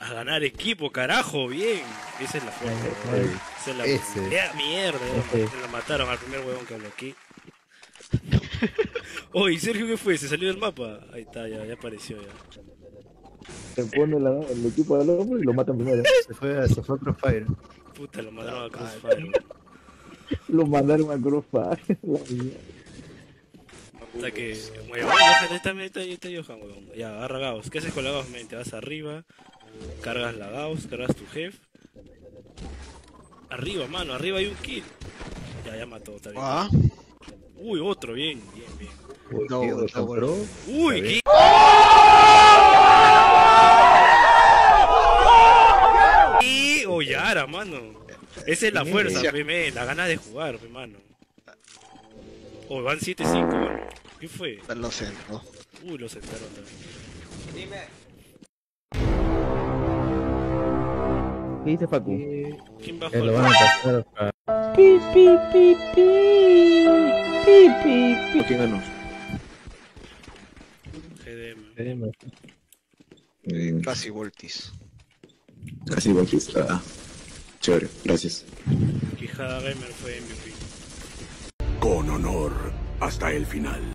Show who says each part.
Speaker 1: A ganar equipo, carajo, bien. Esa es la forma. Esa es la
Speaker 2: ese.
Speaker 1: Mierda,
Speaker 2: Ese.
Speaker 1: lo mataron al primer huevón que habló aquí. Oye, Sergio, ¿qué fue? ¿Se salió del mapa? Ahí está, ya, ya apareció ya.
Speaker 3: Se pone la- el equipo del hombre y lo matan primero.
Speaker 2: Se fue, a- se fue a Crossfire.
Speaker 1: Puta, lo mandaron a Crossfire.
Speaker 3: Lo mandaron a Crossfire. La mierda.
Speaker 1: Hasta que. Bueno, Johan, está, está, está Johan, huevón. Ya, agarra Gauss. ¿Qué haces con la Gauss, men? Te vas arriba, cargas la Gauss, cargas tu jefe. Arriba, mano, arriba hay un kill. Ya, ya mató, está bien.
Speaker 4: Ah,
Speaker 1: Uy, otro, bien, bien, bien.
Speaker 3: Uy,
Speaker 4: No,
Speaker 3: tío,
Speaker 4: está
Speaker 3: desentró.
Speaker 1: Uy. ¿qué? Y Oyara, mano. Esa es la fuerza, men, la ganas de jugar, pe, mano. Oh, van 7-5, mano. ¿Qué fue?
Speaker 4: lo centro.
Speaker 1: Uy, lo sentaron también.
Speaker 3: ¿Qué dice Facu?
Speaker 1: ¿Quién bajó?
Speaker 2: Que lo van a pasar a...
Speaker 3: ¿Quién ganó?
Speaker 1: GDM.
Speaker 5: Eh,
Speaker 4: Casi Voltis.
Speaker 5: Casi Voltis. Ah, chévere, gracias.
Speaker 1: Quijada Gamer fue MVP.
Speaker 6: Con honor hasta el final.